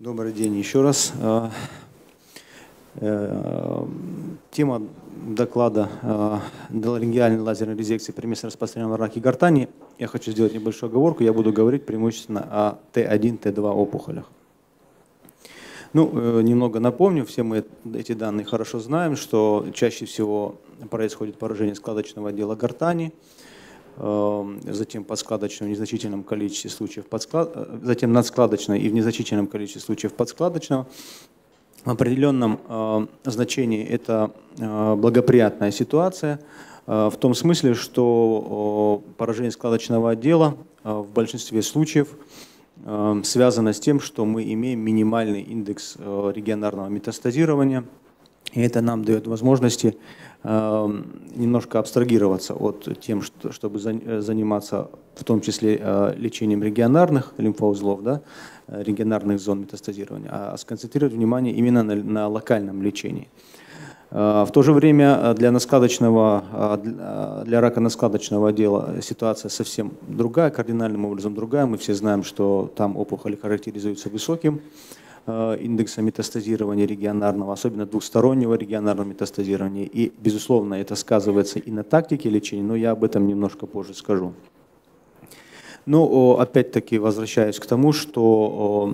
Добрый день еще раз. Э, э, тема доклада э, ларингеальной лазерной резекции при местно распространенном раке гортани. Я хочу сделать небольшую оговорку. Я буду говорить преимущественно о Т1, Т2 опухолях. Ну, немного напомню, все мы эти данные хорошо знаем, что чаще всего происходит поражение складочного отдела гортани – затем подскладочно в незначительном количестве случаев, подсклад... Э, затем надскладочно и в незначительном количестве случаев подскладочного. В определенном э, значении это э, благоприятная ситуация, в том смысле, что поражение складочного отдела в большинстве случаев связано с тем, что мы имеем минимальный индекс регионарного метастазирования, и это нам дает возможности Эм, немножко абстрагироваться от тем, что, чтобы э, заниматься в том числе э, лечением регионарных лимфоузлов, да, э, регионарных зон метастазирования, а сконцентрировать внимание именно на, на локальном лечении. В то же время для, наскладочного, для рака наскладочного отдела ситуация совсем другая, кардинальным образом другая. Мы все знаем, что там опухоль характеризуется высоким индекса метастазирования регионарного, особенно двухстороннего регионарного метастазирования. И, безусловно, это сказывается и на тактике лечения, но я об этом немножко позже скажу. Но опять-таки возвращаюсь к тому, что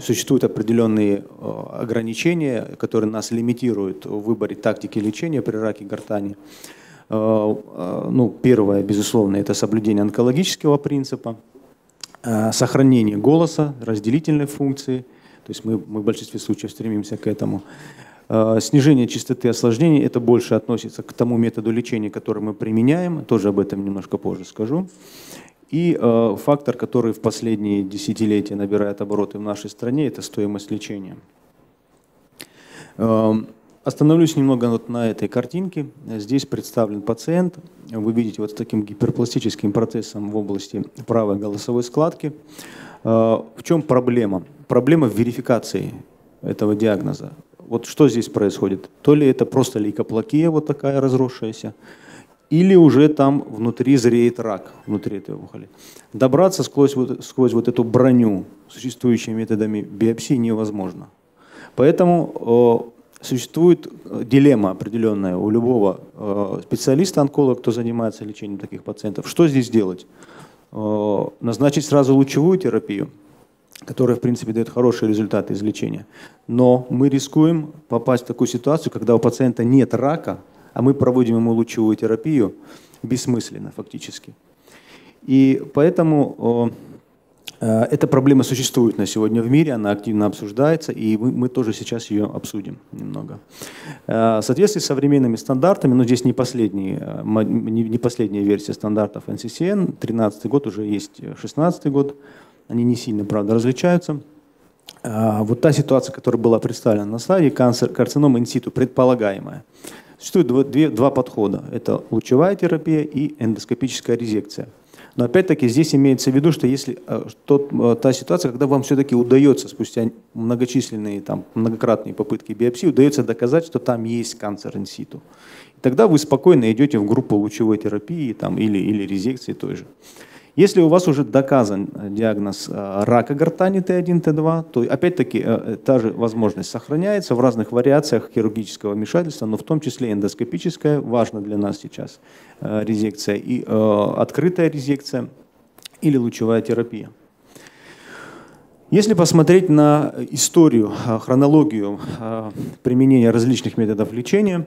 существуют определенные ограничения, которые нас лимитируют в выборе тактики лечения при раке гортани. Э, э, ну, первое, безусловно, это соблюдение онкологического принципа, сохранение голоса, разделительной функции – то есть мы, мы в большинстве случаев стремимся к этому. А, снижение частоты осложнений, это больше относится к тому методу лечения, который мы применяем, тоже об этом немножко позже скажу. И э, фактор, который в последние десятилетия набирает обороты в нашей стране, это стоимость лечения. Э, остановлюсь немного вот на этой картинке. Здесь представлен пациент. Вы видите вот с таким гиперпластическим процессом в области правой голосовой складки. Э, в чем проблема? Проблема в верификации этого диагноза. Вот что здесь происходит? То ли это просто лейкоплакия вот такая разросшаяся, или уже там внутри зреет рак, внутри этой опухоли. Добраться сквозь вот, сквозь вот эту броню существующими методами биопсии невозможно. Поэтому э, существует э, дилемма определенная у любого э, специалиста-онколога, кто занимается лечением таких пациентов. Что здесь делать? Э, назначить сразу лучевую терапию, которая, в принципе, дает хорошие результаты излечения. Но мы рискуем попасть в такую ситуацию, когда у пациента нет рака, а мы проводим ему лучевую терапию бессмысленно фактически. И поэтому Э, эта проблема существует на сегодня в мире, она активно обсуждается, и мы, мы тоже сейчас ее обсудим немного. Э, в соответствии с современными стандартами, но здесь не, последние, э, не, не последняя версия стандартов NCCN, 13 год уже есть 16 год, они не сильно, правда, различаются. Вот та ситуация, которая была представлена на слайде, канцер, карцинома инситу, предполагаемая. Существует два, подхода. Это лучевая терапия и эндоскопическая резекция – но опять-таки здесь имеется в виду, что если э, тот, э, та ситуация, когда вам все-таки удается спустя многочисленные, там, многократные попытки биопсии, удается доказать, что там есть канцер инситу. Тогда вы спокойно идете в группу лучевой терапии там, или, или резекции той же. Если у вас уже доказан э, диагноз э, рака гортани Т1, Т2, то опять-таки э, та же возможность сохраняется в разных вариациях хирургического вмешательства, но в том числе эндоскопическая, важна для нас сейчас резекция, и открытая резекция или лучевая терапия. Если посмотреть на историю, хронологию применения различных методов лечения,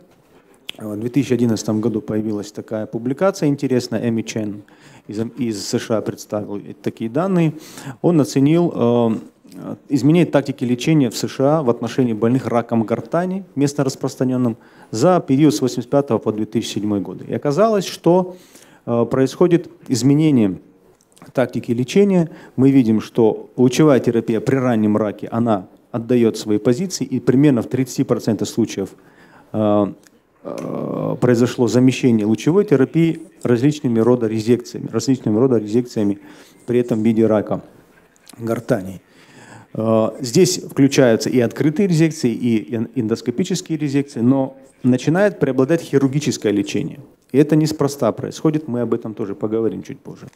в 2011 году появилась такая публикация интересная, Эми Чен из, из США представил такие данные. Он оценил э, изменение тактики лечения в США в отношении больных раком гортани, местно распространенным, за период с 1985 по 2007 годы. И оказалось, что э, происходит изменение тактики лечения. Мы видим, что лучевая терапия при раннем раке, она отдает свои позиции, и примерно в 30% случаев э, произошло замещение лучевой терапии различными рода резекциями, различными рода резекциями при этом в виде рака гортани. Э, здесь включаются и открытые резекции, и эндоскопические резекции, но начинает преобладать хирургическое лечение. И это неспроста происходит, мы об этом тоже поговорим чуть позже.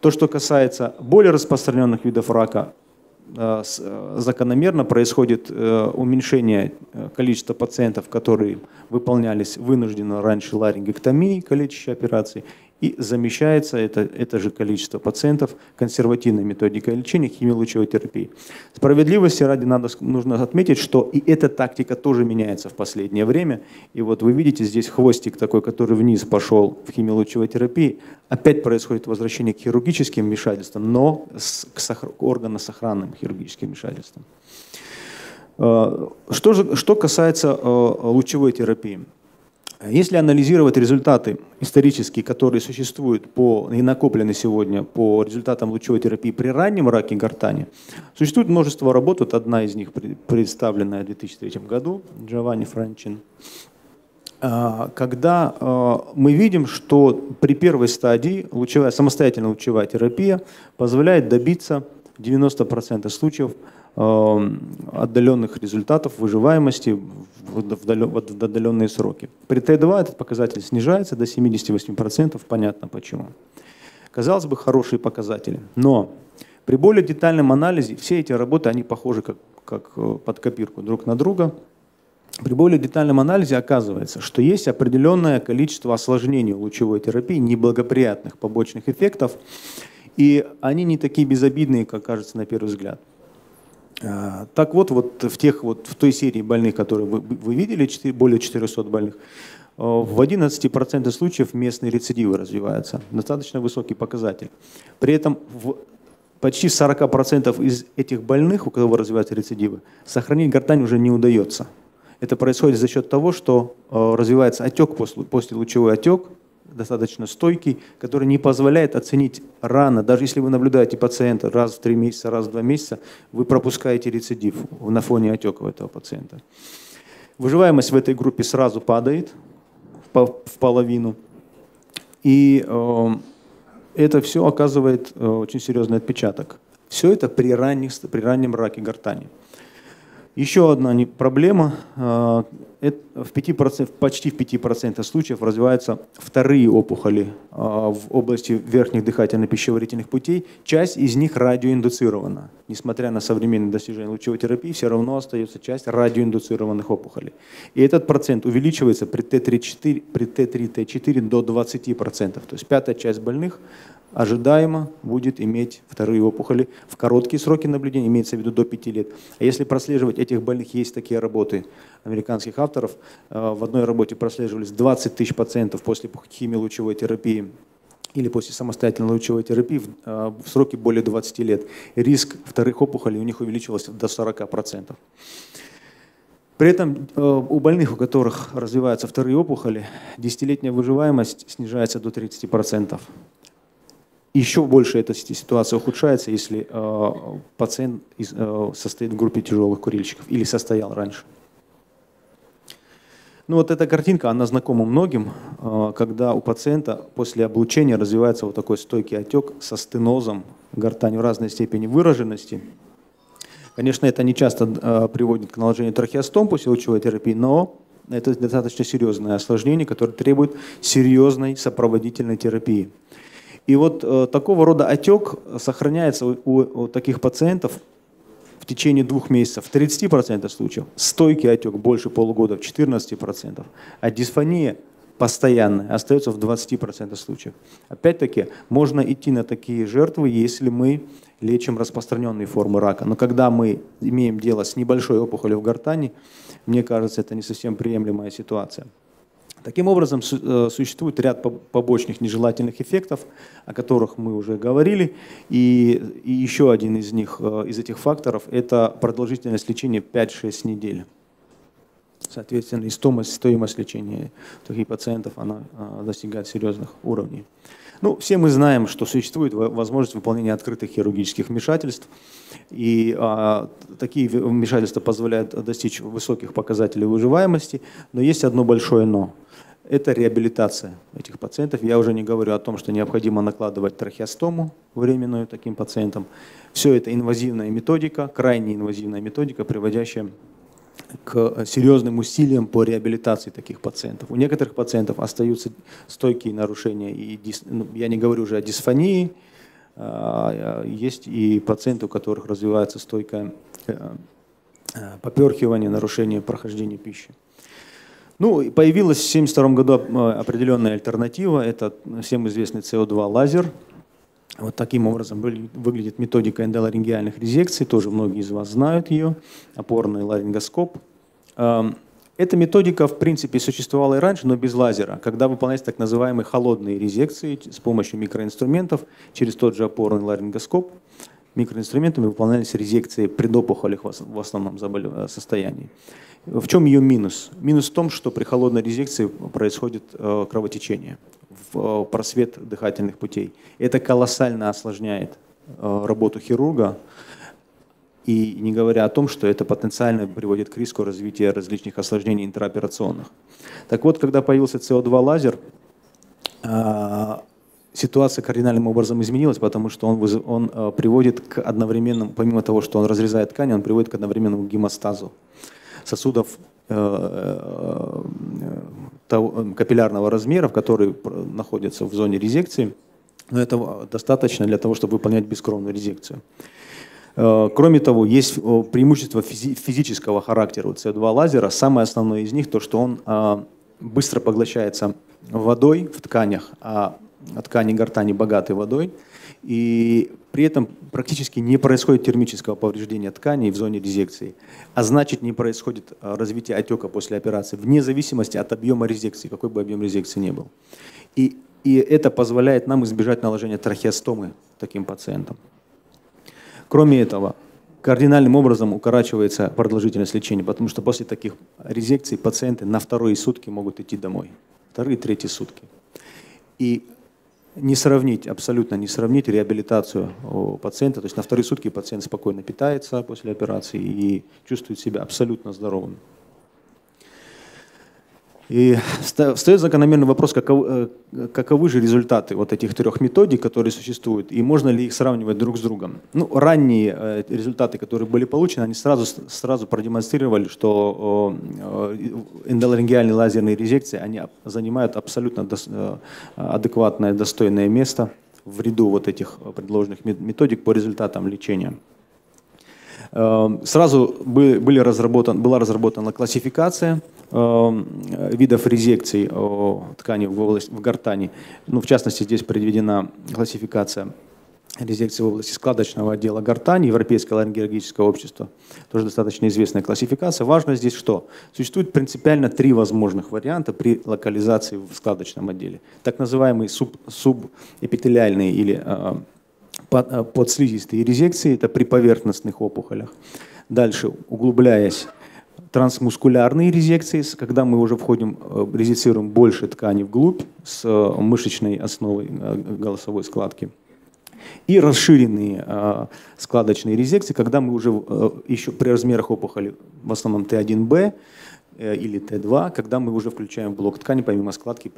То, что касается более распространенных видов рака, э, закономерно происходит уменьшение количества пациентов, которые выполнялись вынужденно раньше ларингектомией, калечащей операции, и замещается это, это же количество пациентов консервативной методикой лечения химиолучевой терапии. Справедливости ради надо, нужно отметить, что и эта тактика тоже меняется в последнее время. И вот вы видите здесь хвостик такой, который вниз пошел в химиолучевой терапии. Опять происходит возвращение к хирургическим вмешательствам, но к, сохр... к органосохранным хирургическим вмешательствам. Э, что, же, что касается э, лучевой терапии. Если анализировать результаты исторические, которые существуют по, и накоплены сегодня по результатам лучевой терапии при раннем раке гортани, существует множество работ. Вот одна из них представленная в 2003 году, Джованни Франчин, а, когда а, мы видим, что при первой стадии лучевая, самостоятельная лучевая терапия позволяет добиться 90% случаев отдаленных результатов выживаемости в отдаленные сроки. При Т2 этот показатель снижается до 78%, понятно почему. Казалось бы, хорошие показатели, но при более детальном анализе все эти работы, они похожи как, как э, под копирку друг на друга. При более детальном анализе оказывается, что есть определенное количество осложнений лучевой терапии, неблагоприятных побочных эффектов, и они не такие безобидные, как кажется на первый взгляд. А, так вот, вот в, тех, вот в той серии больных, которые вы, вы видели, 4, более 400 больных, а, в 11% случаев местные рецидивы развиваются. Достаточно высокий показатель. При этом в почти 40% из этих больных, у кого развиваются рецидивы, сохранить гортань уже не удается. Это происходит за счет того, что а, развивается отек после, после лучевой отек, достаточно стойкий, который не позволяет оценить рано. Даже если вы наблюдаете пациента раз в три месяца, раз в два месяца, вы пропускаете рецидив на фоне отека этого пациента. Выживаемость в этой группе сразу падает в половину. И э, это все оказывает э, очень серьезный отпечаток. Все это при, ранних, при раннем раке гортани. Еще одна проблема. В 5%, почти в 5% случаев развиваются вторые опухоли э, в области верхних дыхательно-пищеварительных путей. Часть из них радиоиндуцирована. Несмотря на современные достижения лучевой терапии, все равно остается часть радиоиндуцированных опухолей. И этот процент увеличивается при Т3-Т4 при Т3-Т4 до 20%. То есть пятая часть больных ожидаемо будет иметь вторые опухоли в короткие сроки наблюдения, имеется в виду до 5 лет. А если прослеживать этих больных, есть такие работы американских авторов, э, в одной работе прослеживались 20 тысяч пациентов после химиолучевой терапии или после самостоятельной лучевой терапии в, э, в сроке более 20 лет. Риск вторых опухолей у них увеличивался до 40%. При этом э, у больных, у которых развиваются вторые опухоли, десятилетняя выживаемость снижается до 30%. Еще больше эта ситуация ухудшается, если пациент состоит в группе тяжелых курильщиков или состоял раньше. Ну вот эта картинка, она знакома многим, э, когда у пациента после облучения развивается вот такой стойкий отек со стенозом гортани в разной степени выраженности. Конечно, это не часто э, приводит к наложению трахеостом после лучевой терапии, но это достаточно серьезное осложнение, которое требует серьезной сопроводительной терапии. И вот э, такого рода отек сохраняется у, у таких пациентов течение двух месяцев в 30% случаев, стойкий отек больше полугода в 14%, а дисфония постоянная остается в 20% случаев. Опять-таки, можно идти на такие жертвы, если мы лечим распространенные формы рака. Но когда мы имеем дело с небольшой опухолью в гортани, мне кажется, это не совсем приемлемая ситуация. Таким образом, э, существует ряд побочных нежелательных эффектов, о которых мы уже говорили. И, и еще один из них, э, из этих факторов, это продолжительность лечения 5-6 недель. Соответственно, и стоимость, стоимость лечения таких пациентов она э, достигает серьезных уровней. Ну, все мы знаем, что существует возможность выполнения открытых хирургических вмешательств, и а, такие вмешательства позволяют достичь высоких показателей выживаемости, но есть одно большое «но» это реабилитация этих пациентов. Я уже не говорю о том, что необходимо накладывать трахеостому временную таким пациентам. Все это инвазивная методика, крайне инвазивная методика, приводящая к серьезным усилиям по реабилитации таких пациентов. У некоторых пациентов остаются стойкие нарушения, и дис, ну, я не говорю уже о дисфонии, есть и пациенты, у которых развивается стойкое поперхивание, нарушение прохождения пищи. Ну, появилась в 1972 году определенная альтернатива. Это всем известный CO2 лазер. Вот таким образом выглядит методика эндоларингеальных резекций. Тоже многие из вас знают ее. Опорный ларингоскоп. Эта методика, в принципе, существовала и раньше, но без лазера, когда выполняются так называемые холодные резекции с помощью микроинструментов через тот же опорный ларингоскоп. Микроинструментами выполнялись резекции предопухолевых в основном состоянии. В чем ее минус? Минус в том, что при холодной резекции происходит э, кровотечение в э, просвет дыхательных путей. Это колоссально осложняет э, работу хирурга, и не говоря о том, что это потенциально приводит к риску развития различных осложнений интраоперационных. Так вот, когда появился CO2 лазер, ситуация кардинальным образом изменилась, потому что он, он приводит к одновременному, помимо того, что он разрезает ткань, он приводит к одновременному гемостазу сосудов э, э, капиллярного размера, которые находятся в зоне резекции. Но этого достаточно для того, чтобы выполнять бескровную резекцию. Э, кроме того, есть преимущество физического характера у С2 лазера. Самое основное из них то, что он быстро поглощается водой в тканях, а ткани гортани богаты водой. И при этом практически не происходит термического повреждения тканей в зоне резекции, а значит не происходит а, развитие отека после операции, вне зависимости от объема резекции, какой бы объем резекции ни был. И, и это позволяет нам избежать наложения трахеостомы таким пациентам. Кроме этого, кардинальным образом укорачивается продолжительность лечения, потому что после таких резекций пациенты на вторые сутки могут идти домой. Вторые, третьи сутки. И не сравнить, абсолютно не сравнить реабилитацию пациента. То есть на вторые сутки пациент спокойно питается после операции и чувствует себя абсолютно здоровым. И встает закономерный вопрос, каковы, э, каковы же результаты вот этих трех методик, которые существуют, и можно ли их сравнивать друг с другом. Ну, ранние э, результаты, которые были получены, они сразу, сразу продемонстрировали, что эндоларингеальные лазерные резекции, они занимают абсолютно э, адекватное, достойное место в ряду вот этих предложенных методик по результатам лечения. Сразу были разработан, была разработана классификация видов резекций ткани в, области, в гортани. Ну, в частности, здесь приведена классификация резекции в области складочного отдела гортани, Европейское ларингологическое общество, тоже достаточно известная классификация. Важно здесь что? Существует принципиально три возможных варианта при локализации в складочном отделе. Так называемые суб, субэпителиальные или э, под, э, подслизистые резекции, это при поверхностных опухолях. Дальше, углубляясь трансмускулярные резекции, когда мы уже входим, э, резицируем больше ткани вглубь с э, мышечной основой э, голосовой складки. И расширенные складочные резекции, когда мы уже еще при размерах опухоли, в основном Т1Б или Т2, когда мы уже включаем блок ткани, помимо складки,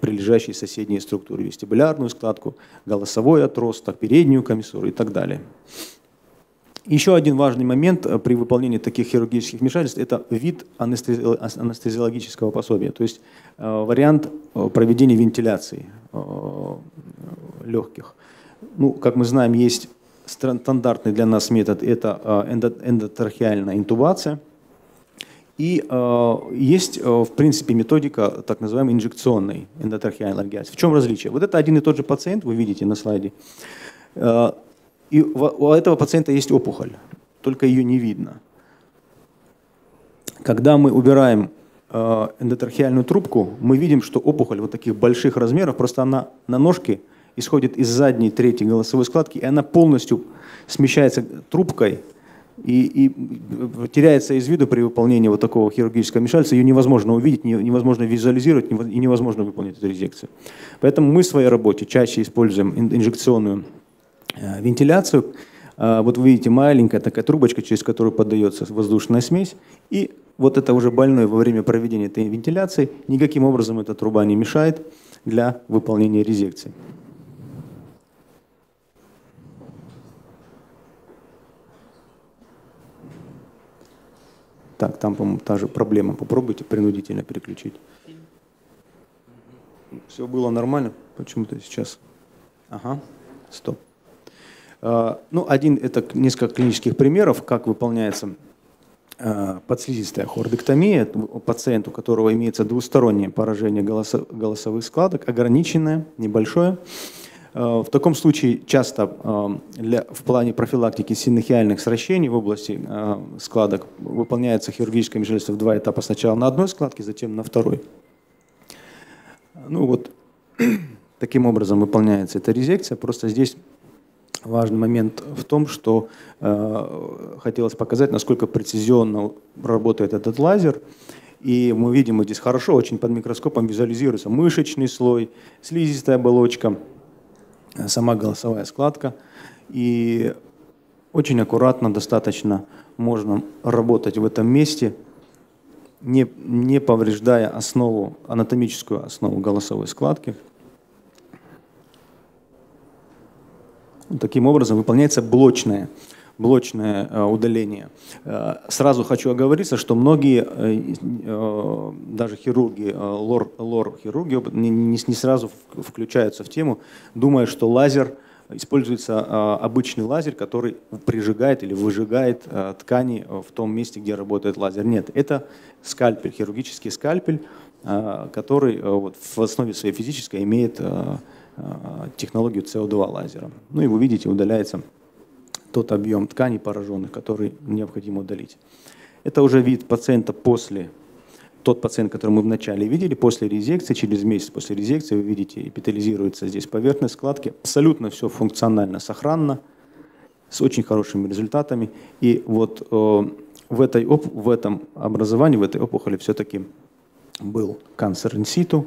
прилежащие соседние структуры, вестибулярную складку, голосовой отросток, переднюю комиссуру и так далее. Еще один важный момент э, при выполнении таких хирургических вмешательств – это вид анестезиологического пособия, то есть э, вариант э, проведения вентиляции легких. Ну, как мы знаем, есть стандартный для нас метод – это эндотрахеальная интубация. И есть, в принципе, методика так называемой инжекционной эндотрахеальной лангиации. В чем различие? Вот это один и тот же пациент, вы видите на слайде. И у этого пациента есть опухоль, только ее не видно. Когда мы убираем э, эндотрахеальную трубку, мы видим, что опухоль вот таких больших размеров, просто она на ножке исходит из задней третьей голосовой складки, и она полностью смещается трубкой и, и теряется из виду при выполнении вот такого хирургического вмешательства. Ее невозможно увидеть, невозможно визуализировать и невозможно выполнить эту резекцию. Поэтому мы в своей работе чаще используем инжекционную Э, вентиляцию. Э, вот вы видите маленькая такая трубочка, через которую подается воздушная смесь. И вот это уже больной во время проведения этой вентиляции, никаким образом эта труба не мешает для выполнения резекции. Так, там, по-моему, та же проблема. Попробуйте принудительно переключить. Все было нормально, почему-то сейчас. Ага, стоп. Ну, один – это несколько клинических примеров, как выполняется подслизистая хордектомия пациенту, у которого имеется двустороннее поражение голосовых складок, ограниченное, небольшое. В таком случае часто для, в плане профилактики синехиальных сращений в области складок выполняется хирургическое вмешательство в два этапа. Сначала на одной складке, затем на второй. Ну вот таким образом выполняется эта резекция. Просто здесь важный момент в том, что э, хотелось показать, насколько прецизионно работает этот лазер. И мы видим здесь хорошо, очень под микроскопом визуализируется мышечный слой, слизистая оболочка, сама голосовая складка. И очень аккуратно, достаточно можно работать в этом месте – не, не повреждая основу, анатомическую основу голосовой складки. Таким образом выполняется блочное, блочное э, удаление. Э, сразу хочу оговориться, что многие, э, даже хирурги, лор, лор-хирурги, не, не, сразу включаются в тему, думая, что лазер – используется обычный лазер, который прижигает или выжигает ткани в том месте, где работает лазер. Нет, это скальпель, хирургический скальпель, который вот, в основе своей физической имеет технологию CO2 лазера. Ну и вы видите, удаляется тот объем тканей пораженных, который необходимо удалить. Это уже вид пациента после тот пациент, который мы вначале видели, после резекции, через месяц после резекции, вы видите, эпителизируется здесь поверхность складки. Абсолютно все функционально, сохранно, с очень хорошими результатами. И вот э, в, этой, в этом образовании, в этой опухоли все-таки был канцер инситу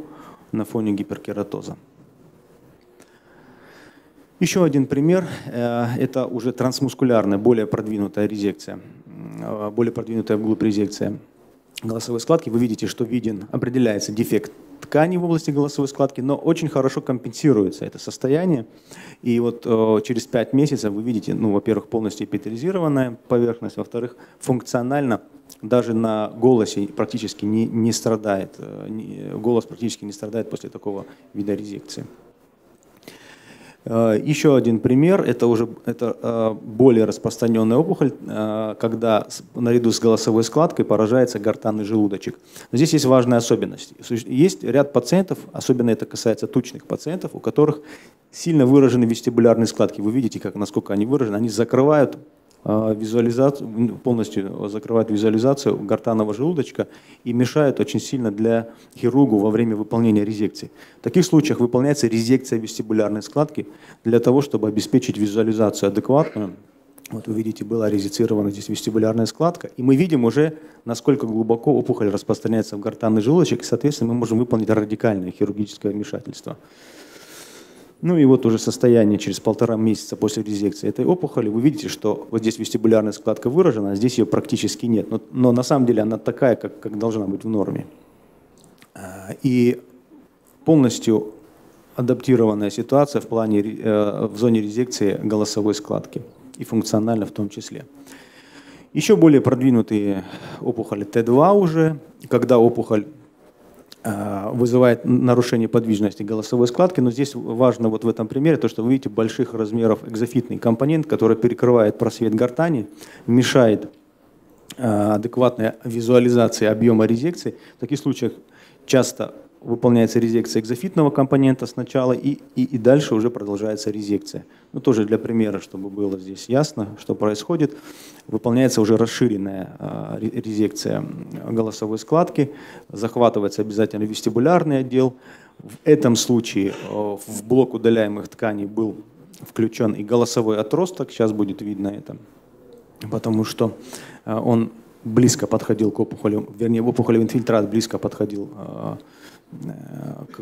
на фоне гиперкератоза. Еще один пример э, – это уже трансмускулярная, более продвинутая резекция, э, более продвинутая вглубь резекция – голосовой складки, вы видите, что виден, определяется дефект ткани в области голосовой складки, но очень хорошо компенсируется это состояние. И вот э, через 5 месяцев вы видите, ну, во-первых, полностью эпителизированная поверхность, во-вторых, функционально даже на голосе практически не, не страдает, э, голос практически не страдает после такого вида резекции. Э, еще один пример, это уже это э, более распространенная опухоль, когда наряду с голосовой складкой поражается гортанный желудочек. Но здесь есть важная особенность. Есть ряд пациентов, особенно это касается тучных пациентов, у которых сильно выражены вестибулярные складки. Вы видите, как, насколько они выражены. Они закрывают визуализацию, полностью закрывает визуализацию гортанного желудочка и мешает очень сильно для хирургу во время выполнения резекции. В таких случаях выполняется резекция вестибулярной складки для того, чтобы обеспечить визуализацию адекватную. Вот вы видите, была резицирована здесь вестибулярная складка, и мы видим уже, насколько глубоко опухоль распространяется в гортанный желудочек, и, соответственно, мы можем выполнить радикальное хирургическое вмешательство. Ну и вот уже состояние через полтора месяца после резекции этой опухоли, вы видите, что вот здесь вестибулярная складка выражена, а здесь ее практически нет. Но, но на самом деле она такая, как, как должна быть в норме. А, и полностью адаптированная ситуация в, плане, э, в зоне резекции голосовой складки и функционально в том числе. Еще более продвинутые опухоли Т2 уже, когда опухоль вызывает нарушение подвижности голосовой складки, но здесь важно вот в этом примере то, что вы видите больших размеров экзофитный компонент, который перекрывает просвет гортани, мешает э, адекватной визуализации объема резекции. В таких случаях часто выполняется резекция экзофитного компонента сначала, и, и, и дальше уже продолжается резекция. Ну, тоже для примера, чтобы было здесь ясно, что происходит, выполняется уже расширенная э, резекция голосовой складки, захватывается обязательно вестибулярный отдел. В этом случае э, в блок удаляемых тканей был включен и голосовой отросток, сейчас будет видно это, потому что э, он близко подходил к опухоли, вернее, опухолевый инфильтрат близко подходил к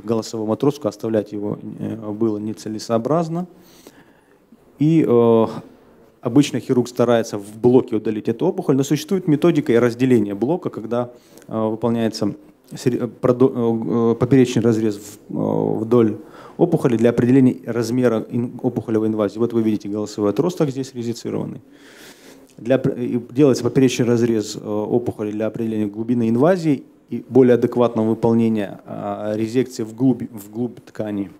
голосовому отростку, оставлять его э, было нецелесообразно. И э, обычно хирург старается в блоке удалить эту опухоль, но существует методика и разделение блока, когда э, выполняется поперечный разрез вдоль опухоли для определения размера опухолевой инвазии. Вот вы видите голосовой отросток здесь резицированный. Для, делается поперечный разрез опухоли для определения глубины инвазии и более адекватного выполнения а, резекции вглубь, вглубь ткани.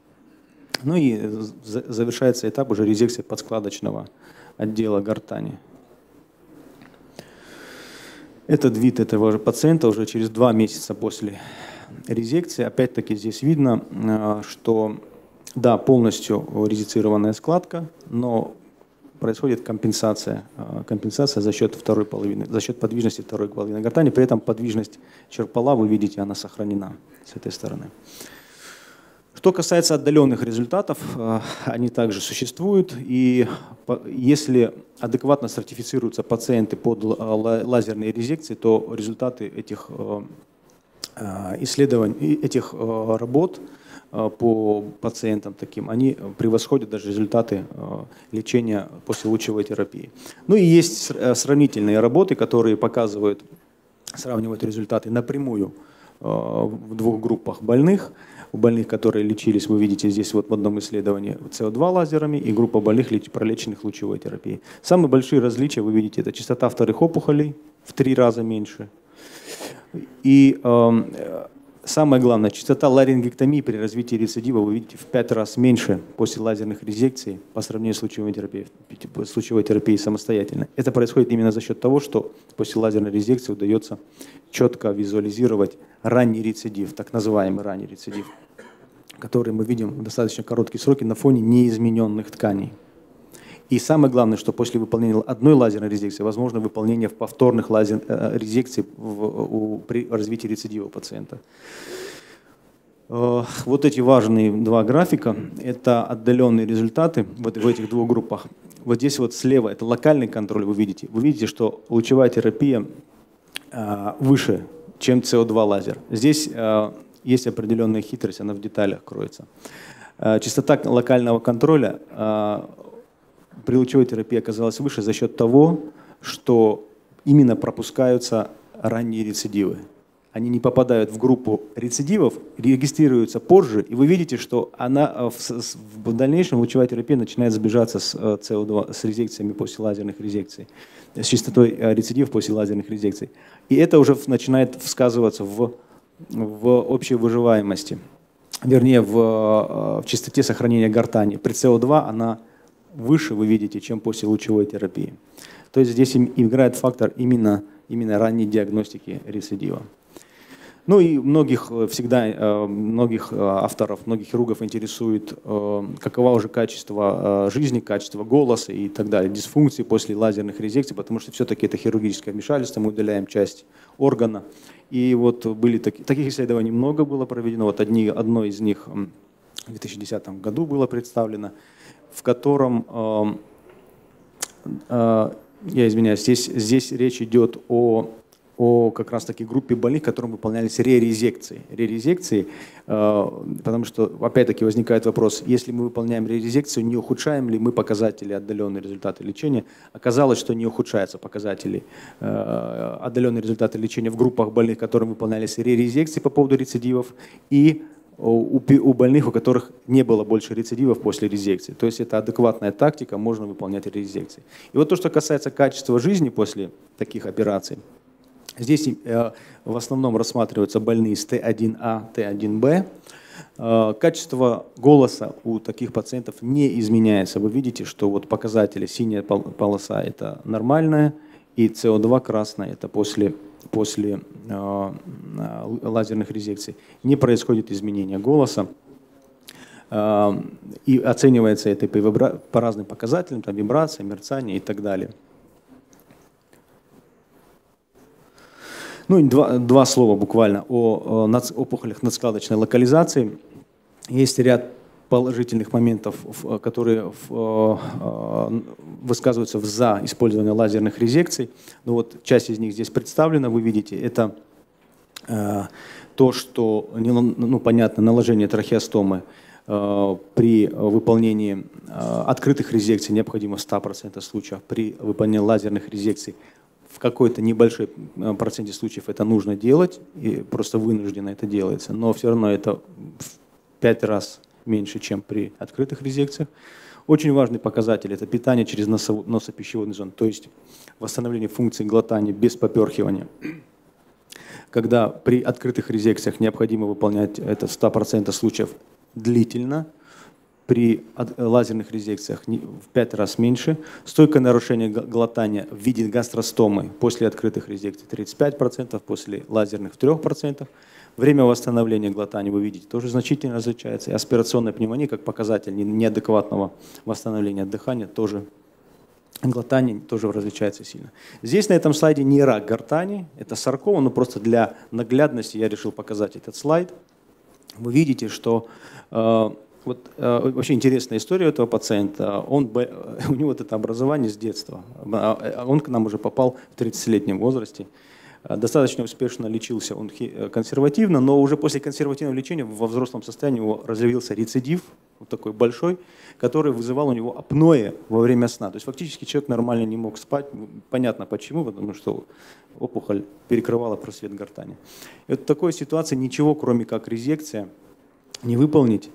Ну и завершается этап уже резекции подскладочного отдела гортани. Этот вид этого же пациента уже через два месяца после резекции. Опять-таки здесь видно, э, что да, полностью резицированная складка, но происходит компенсация, э, компенсация за счет второй половины, за счет подвижности второй половины гортани. При этом подвижность черпала, вы видите, она сохранена с этой стороны. Что касается отдаленных результатов, э, они также существуют. И если адекватно сертифицируются пациенты под лазерные резекции, то результаты этих исследований, этих работ – по пациентам таким, они превосходят даже результаты э, лечения после лучевой терапии. Ну и есть э, сравнительные работы, которые показывают, сравнивают результаты напрямую в двух группах больных. У больных, которые лечились, вы видите здесь вот в одном исследовании СО2 лазерами и группа больных, пролеченных лучевой терапией. Самые большие различия, вы видите, это частота вторых опухолей в три раза меньше. И эм, Самое главное, частота ларингектомии при развитии рецидива вы видите в 5 раз меньше после лазерных резекций по сравнению с лучевой терапией, с лучевой терапией самостоятельно. Это происходит именно за счет того, что после лазерной резекции удается четко визуализировать ранний рецидив, так называемый ранний рецидив, который мы видим в достаточно короткие сроки на фоне неизмененных тканей. И самое главное, что после выполнения одной лазерной резекции возможно выполнение повторных лазер, э, резекций в, у, при развитии рецидива пациента. Э, вот эти важные два графика – это отдаленные результаты вот в этих двух группах. Вот здесь вот слева – это локальный контроль, вы видите. Вы видите, что лучевая терапия э, выше, чем СО2 лазер. Здесь есть определенная хитрость, она в деталях кроется. Частота локального контроля при лучевой терапии оказалась выше за счет того, что именно пропускаются ранние рецидивы. Они не попадают в группу рецидивов, регистрируются позже, и вы видите, что она э, в, в дальнейшем лучевая терапия начинает сбежаться с СО2, э, с резекциями после лазерных резекций, с частотой э, рецидивов после лазерных резекций. И это уже начинает сказываться в, в общей выживаемости, вернее, в, в частоте сохранения гортани. При СО2 она выше вы видите, чем после лучевой терапии. То есть здесь играет фактор именно, именно ранней диагностики рецидива. Ну и многих э, всегда, э, многих э, авторов, многих хирургов интересует, каково уже качество жизни, качество голоса и так далее, дисфункции после лазерных резекций, потому что все-таки это хирургическое вмешательство, мы удаляем часть органа. И вот были такие, таких исследований много было проведено, вот одни, одно из них в 2010 году было представлено в котором, эм, э, я извиняюсь, здесь, здесь речь идет о, о как раз таки группе больных, которым выполнялись ререзекции. Ререзекции, э, потому что, опять-таки, возникает вопрос, если мы выполняем ререзекцию, не ухудшаем ли мы показатели отдаленные результаты лечения? Оказалось, что не ухудшаются показатели э, отдаленные результаты лечения в группах больных, которым выполнялись ререзекции по поводу рецидивов, и у, у больных, у которых не было больше рецидивов после резекции. То есть это адекватная тактика, можно выполнять резекции. И вот то, что касается качества жизни после таких операций, здесь э, в основном рассматриваются больные с Т1А, Т1Б. Э, качество голоса у таких пациентов не изменяется. Вы видите, что вот показатели синяя полоса – это нормальная, и СО2 красная – это после после э, лазерных резекций, не происходит изменения голоса. Э, и оценивается это по разным показателям, там вибрация, мерцание и так далее. Ну и два, два слова буквально о, о опухолях надскладочной локализации. Есть ряд положительных моментов, которые э, высказываются за использование лазерных резекций. Ну вот часть из них здесь представлена, вы видите, это э, то, что, ну понятно, наложение трахеостомы э, при выполнении открытых резекций необходимо в 100% случаев, при выполнении лазерных резекций в какой-то небольшой проценте случаев это нужно делать, и просто вынужденно это делается, но все равно это в пять раз меньше, чем при открытых резекциях. Очень важный показатель – это питание через носопищеводный зон, то есть восстановление функции глотания без поперхивания. Когда при открытых резекциях необходимо выполнять это в 100% случаев длительно, при лазерных резекциях в 5 раз меньше. Стойкое нарушение глотания в виде гастростомы после открытых резекций 35%, после лазерных в 3%. Время восстановления глотания, вы видите, тоже значительно различается. И аспирационная пневмония, как показатель неадекватного восстановления дыхания, тоже глотание тоже различается сильно. Здесь на этом слайде не рак гортани, это саркома, но просто для наглядности я решил показать этот слайд. Вы видите, что э, вот э, вообще интересная история этого пациента. Он, у него вот это образование с детства. А, он к нам уже попал в 30-летнем возрасте. Э, достаточно успешно лечился он э, консервативно, но уже после консервативного лечения во взрослом состоянии у него развился рецидив, вот такой большой, который вызывал у него апноэ во время сна. То есть фактически человек нормально не мог спать. Понятно почему, потому что опухоль перекрывала просвет гортани. И вот в такой ситуации ничего, кроме как резекция, не выполнить.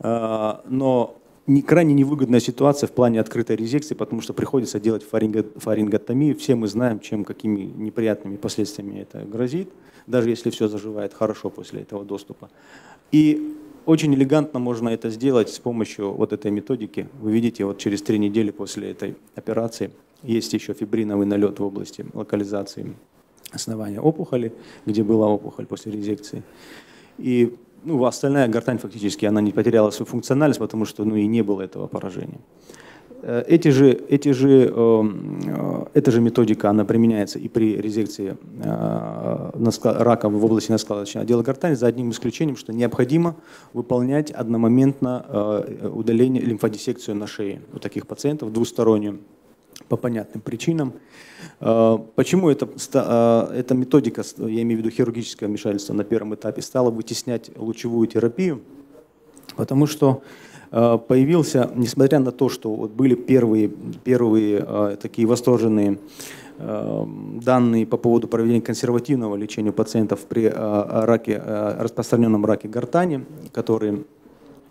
Э, но не, крайне невыгодная ситуация в плане открытой резекции, потому что приходится делать фаринготомию. Все мы знаем, чем, какими неприятными последствиями это грозит, даже если все заживает хорошо после этого доступа. И очень элегантно можно это сделать с помощью вот этой методики. Вы видите, вот через три недели после этой операции есть еще фибриновый налет в области локализации основания опухоли, где была опухоль после резекции. И ну, остальная гортань фактически она не потеряла свою функциональность, потому что ну, и не было этого поражения. Э, эти же, эти же, эм, э, эта же методика она применяется и при резекции э, рака в области наскладочного отдела гортани, за одним исключением, что необходимо выполнять одномоментно удаление лимфодиссекцию на шее у таких пациентов двустороннюю по понятным причинам. А, почему эта, а, эта методика, я имею в виду хирургическое вмешательство на первом этапе, стала вытеснять лучевую терапию? Потому что а, появился, несмотря на то, что вот были первые, первые такие восторженные данные по поводу проведения консервативного лечения пациентов при раке, распространенном раке гортани, которые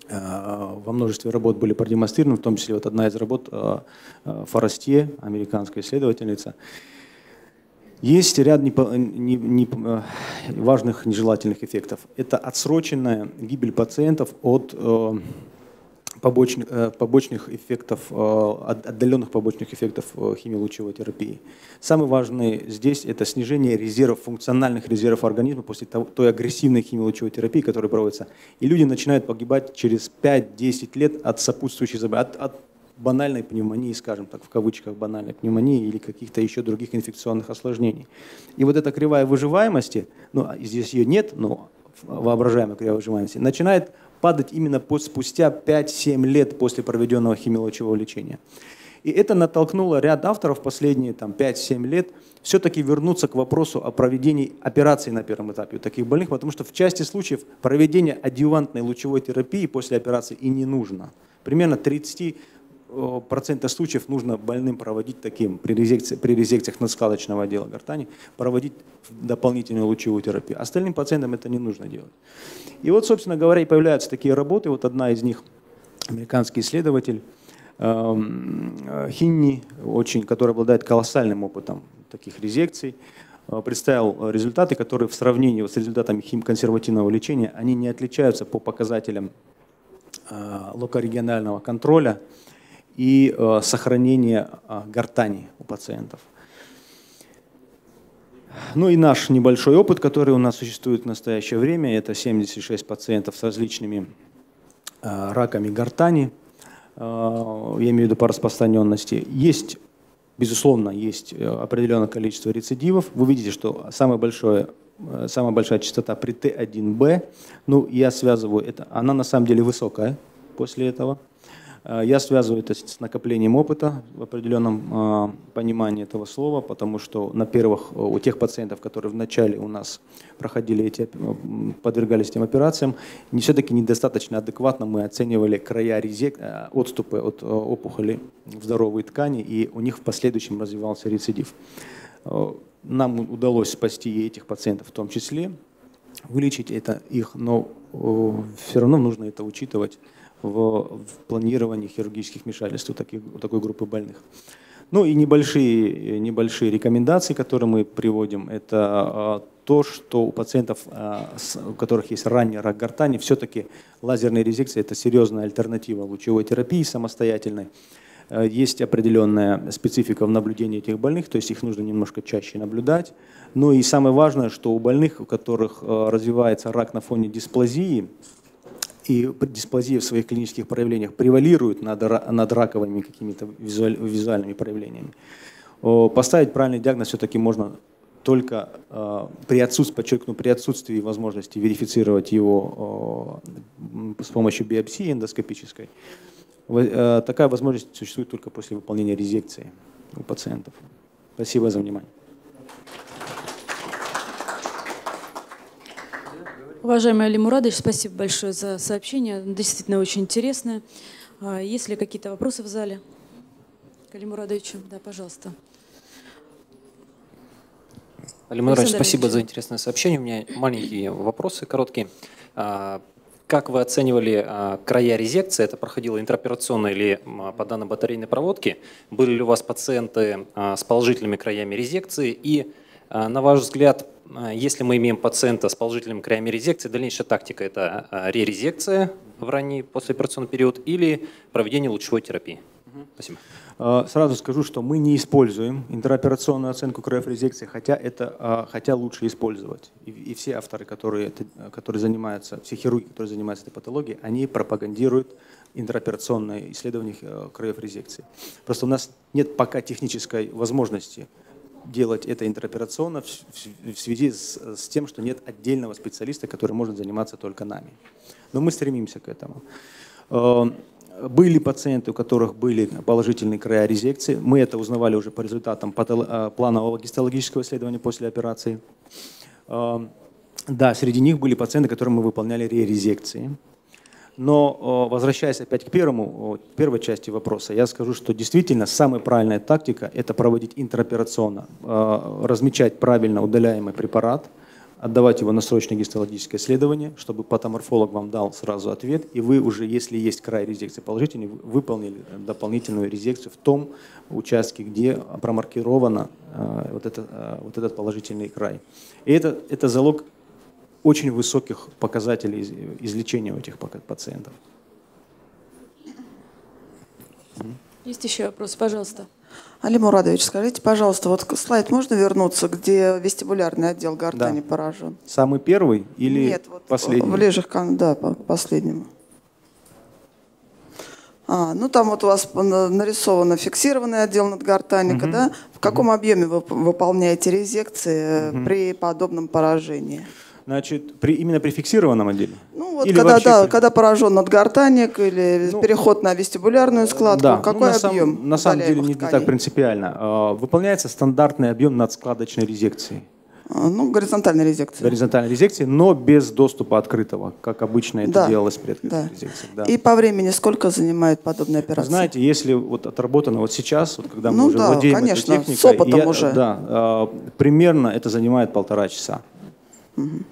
во множестве работ были продемонстрированы, в том числе вот одна из работ э, э, Форостье, американская исследовательница. Есть ряд не, не, не, важных нежелательных эффектов. Это отсроченная гибель пациентов от побочных, э, побочных эффектов, э, отдаленных побочных эффектов э, химиолучевой терапии. Самый важный здесь это снижение резервов, функциональных резервов организма после той агрессивной химиолучевой терапии, которая проводится. И люди начинают погибать через 5-10 лет от сопутствующей заболеваний, от, от банальной пневмонии, скажем так, в кавычках банальной пневмонии или каких-то еще других инфекционных осложнений. И вот эта кривая выживаемости, ну здесь ее нет, но воображаемой кривая выживаемости, начинает падать именно спустя 5-7 лет после проведенного химиолучевого лечения. И это натолкнуло ряд авторов последние там, 5-7 лет все-таки вернуться к вопросу о проведении операций на первом этапе у таких больных, потому что в части случаев проведение адъювантной лучевой терапии после операции и не нужно. Примерно 30 процента случаев нужно больным проводить таким, при, резекции, при резекциях надскладочного отдела гортани, проводить дополнительную лучевую терапию. Остальным пациентам это не нужно делать. И вот, собственно говоря, и появляются такие работы. Вот одна из них, американский исследователь эм, Хинни, очень, который обладает колоссальным опытом таких резекций, э, представил результаты, которые в сравнении с результатами химконсервативного лечения, они не отличаются по показателям э, локорегионального контроля и э, сохранения гортани у пациентов. Ну и наш небольшой опыт, который у нас существует в настоящее время, это 76 пациентов с различными э, раками гортани, э, я имею в виду по распространенности. Есть, безусловно, есть э, определенное количество рецидивов. Вы видите, что самое большое самая большая частота при Т1Б, ну, я связываю это, она на самом деле высокая после этого. Э, я связываю это с накоплением опыта в определенном э, понимании этого слова, потому что на первых, э, у тех пациентов, которые вначале у нас проходили эти, подвергались этим операциям, не все-таки недостаточно адекватно мы оценивали края резек, отступы от опухоли в здоровые ткани, и у них в последующем развивался рецидив. Нам удалось спасти и этих пациентов в том числе, вылечить это их, но все равно нужно это учитывать в, в планировании хирургических вмешательств у, таких, у такой группы больных. Ну и небольшие, небольшие рекомендации, которые мы приводим, это а, то, что у пациентов, а, у которых есть ранний рак гортани, все-таки лазерная резекция – это серьезная альтернатива лучевой терапии самостоятельной. Э, есть определенная специфика в наблюдении этих больных, то есть их нужно немножко чаще наблюдать. Ну и самое важное, что у больных, у которых э, развивается рак на фоне дисплазии, и дисплазия в своих клинических проявлениях превалирует над, над раковыми какими-то визуаль, визуальными проявлениями, поставить правильный диагноз все-таки можно только э, при отсутствии, подчеркну, при отсутствии возможности верифицировать его э, с помощью биопсии эндоскопической. Э, такая возможность существует только после выполнения резекции у пациентов. Спасибо за внимание. Уважаемый Али Мурадович, спасибо большое за сообщение. Действительно очень интересное. А, есть ли какие-то вопросы в зале? Али Мурадовичу, да, пожалуйста. Али Мурадович, спасибо за интересное сообщение. У меня маленькие вопросы, короткие. А, как вы оценивали а, края резекции? Это проходило интероперационно или по данной батарейной проводке? Были ли у вас пациенты с положительными краями резекции? И, на ваш взгляд, если мы имеем пациента с положительными краями резекции, дальнейшая тактика – это ререзекция в ранний послеоперационный период или проведение лучевой терапии? Спасибо. А, сразу скажу, что мы не используем интероперационную оценку краев резекции, хотя, это, а, хотя лучше использовать. И, и все авторы, которые, это, которые занимаются, все хирурги, которые занимаются этой патологией, они пропагандируют интероперационное исследование э, краев резекции. Просто у нас нет пока технической возможности делать это интероперационно в, связи с, с тем, что нет отдельного специалиста, который может заниматься только нами. Но мы стремимся к этому. Э, были пациенты, у которых были положительные края резекции. Мы это узнавали уже по результатам э, планового гистологического исследования после операции. Э, да, среди них были пациенты, которым мы выполняли резекции. Но возвращаясь опять к первому, первой части вопроса, я скажу, что действительно самая правильная тактика – это проводить интероперационно, э, размечать правильно удаляемый препарат – отдавать его на срочное гистологическое исследование, чтобы патоморфолог вам дал сразу ответ, и вы уже, если есть край резекции положительный, выполнили дополнительную резекцию в том участке, где промаркировано э, вот, это, э, вот этот положительный край. И это, это залог очень высоких показателей излечения у этих пациентов. Есть еще вопрос, пожалуйста. Али Мурадович, скажите, пожалуйста, вот слайд можно вернуться, где вестибулярный отдел гортани да. поражен? Самый первый или Нет, вот последний? ближе к да, по последнему. А, ну там вот у вас нарисовано фиксированный отдел надгортанника, угу. да? В каком угу. объеме вы выполняете резекции угу. при подобном поражении? Значит, при, именно при фиксированном отделе? Ну вот или когда, да, при... когда поражен надгортаник или ну, переход на вестибулярную складку, да. какой ну, на объем? Сам, на самом деле не, не так принципиально. А, выполняется стандартный объем надскладочной резекции. А, ну, горизонтальной резекции. Горизонтальной резекции, но без доступа открытого, как обычно это да. делалось при открытой да. резекции. Да. И по времени сколько занимает подобная операция? Знаете, если вот отработано вот сейчас, вот когда мы ну, уже да, владеем конечно, этой техникой, с опытом я, уже. Да, а, примерно это занимает полтора часа. Угу.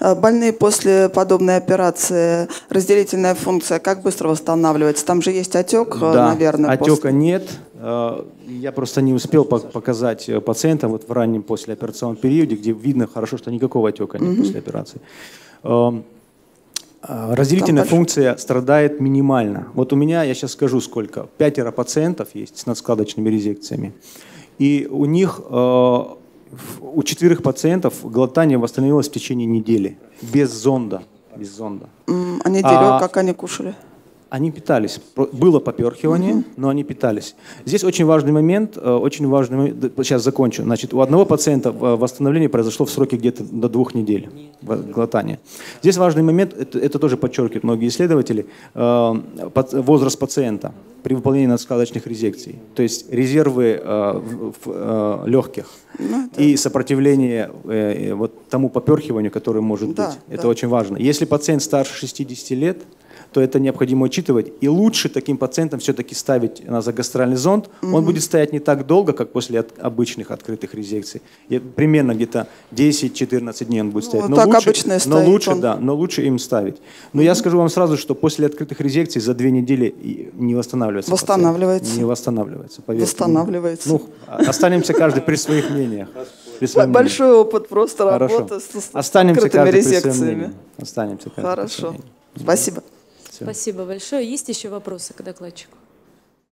Э, больные после подобной операции, разделительная функция, как быстро восстанавливается? Там же есть отек, э, да, наверное. Отека после... нет. Э, я просто не успел показать пациентам вот в раннем послеоперационном периоде, где видно хорошо, что никакого отека нет угу. после операции. Эм, разделительная Там функция большой. страдает минимально. Вот у меня, я сейчас скажу сколько, пятеро пациентов есть с надскладочными резекциями. И у них у четверых пациентов глотание восстановилось в течение недели, без зонда. Без зонда. А неделю а, как они кушали? Они питались. Было поперхивание, угу. но они питались. Здесь очень важный момент, э, очень важный момент, сейчас закончу. Значит, у одного пациента э, восстановление произошло в сроке где-то до двух недель глотания. Здесь важный момент, это, это тоже подчеркивают многие исследователи, э, возраст пациента при выполнении надскладочных резекций. То есть резервы легких ну, и сопротивление вот тому поперхиванию, которое может да, быть. Да. Это очень важно. Если пациент старше 60 лет, то это необходимо учитывать. И лучше таким пациентам все-таки ставить назогастральный зонд. Угу. Он будет стоять не так долго, как после от, обычных открытых резекций. И примерно где-то 10-14 дней он будет ну, стоять. Но так лучше, обычно но стоит лучше, он... да, но лучше им ставить. Но угу. я скажу вам сразу, что после открытых резекций за две недели не восстанавливается. Восстанавливается. Пациент. Не восстанавливается. Поверьте. Восстанавливается. Ну, останемся каждый при своих мнениях. Большой опыт просто Хорошо. работы с, с Останемся открытыми каждый при своем резекциями. мнении. Останемся каждый при Хорошо. своем мнении. Спасибо. Спасибо большое. Есть еще вопросы к докладчику?